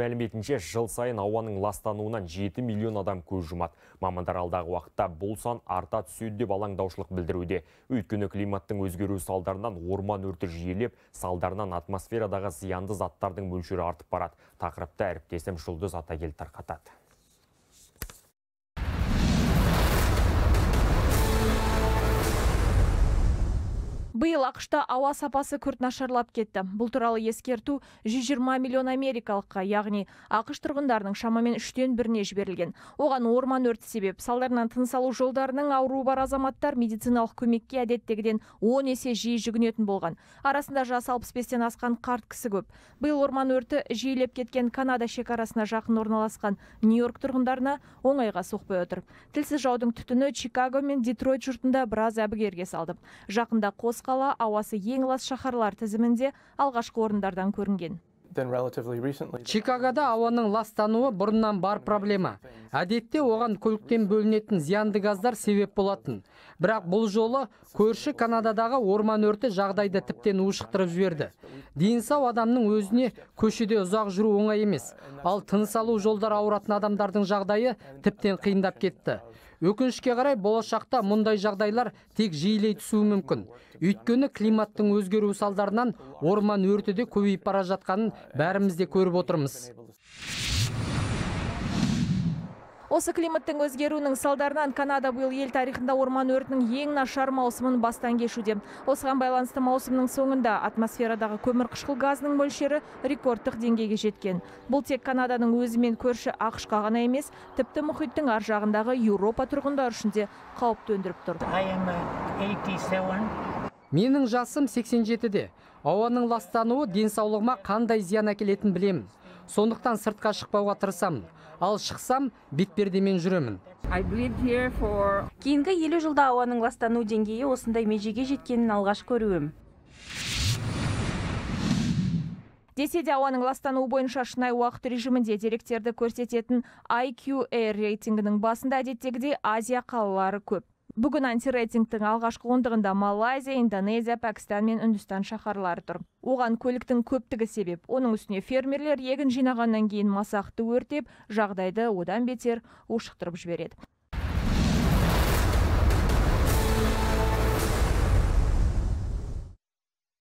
мәліметінше жыл сайын ауаның ластануынан 7 миллион адам көз жұмады. Мамандар алдағы уақытта бұл сан арта түседі деп алаңдаушылық білдіруде. Өйткені климаттың өзгеру салдарынан орман өрті жиелеп, салдарынан атмосферадағы зиянды заттардың мөлшері артып барады. Тақырыпта әріптесім Жұлдыз Атагел тарқатады. Биыл ақшта ауа сапасы күрт нашарлап кетті. Бұл туралы ескерту 120 миллион америкалыққа, яғни ақш тұрғындарының шамамен үштен біріне жіберілген. Оған орман өрті себеп. Салдарынан тыныс алу жолдарының ауруы бар азаматтар медициналық көмекке әдеттегіден 10 есе жиі жүгінетін болған. Арасында жасы 65-тен асқан қарт кісі көп. Биыл орман өрті жиілеп кеткен Канада шекарасына жақын орналасқан Нью-Йорк тұрғындарына оңайға соқпай отыр. Тілсіз жаудың түтіні Чикаго мен Детройт жұртында біраз әбігерге салды. Жақында қос қала ауасы ең лас шаһарлар тізімінде алғашқы орындардан көрінген. Чикагода ауаның ластануы бұрыннан бар проблема. Әдетте оған көліктен бөлінетін зиянды газдар себеп болатын. Бірақ бұл жолы көрші канададағы орман өрті жағдайды тіптен ушықтырып жіберді. Дені сау адамның өзіне көшеде ұзақ жүру оңай емес. Ал тыныс алу жолдары ауыратын адамдардың жағдайы тіптен қиындап кетті. Өкінішке қарай болашақта мұндай жағдайлар тек жиілей түсуі мүмкін. Өйткені климаттың өзгеруі салдарынан орман өрті де көбейіп бара жатқанын бәріміз де көріп отырмыз. Осы климаттың өзгеруінің салдарынан Канада биыл ел тарихында орман өртінің ең нашар маусымын бастан кешуде. Осыған байланысты маусымның соңында атмосферадағы көмір қышқыл газының мөлшері рекордтық деңгейге жеткен. Бұл тек Канаданың өзімен көрші ақшқа ғана емес, тіпті мұхиттың ар жағындағы Еуропа тұрғындар үшін де қауіп төндіріп тұр. Менің жасым 87-де. Ауаның ластануы денсаулығыма қандай зиян әкелетінін білемін. Сондықтан сыртқа шықпауға тырысамын. Ал шықсам бетпердемен жүремін. Кейінгі елу жылда ауаның ластану деңгейі осындай межеге жеткенін алғаш көруім. Десе де ауаның ластануы бойынша шынайы уақыт режимінде деректерді көрсететін IQA рейтингінің басында әдеттегідей азия қалалары көп. Бүгін антирейтингтің алғашқы ондығында Малайзия, Индонезия, Пәкістан мен Үндістан шаһарлары тұр. Оған көліктің көптігі себеп. Оның үстіне фермерлер егін жинағаннан кейін масақты өртеп, жағдайды одан бетер ушықтырып жібереді.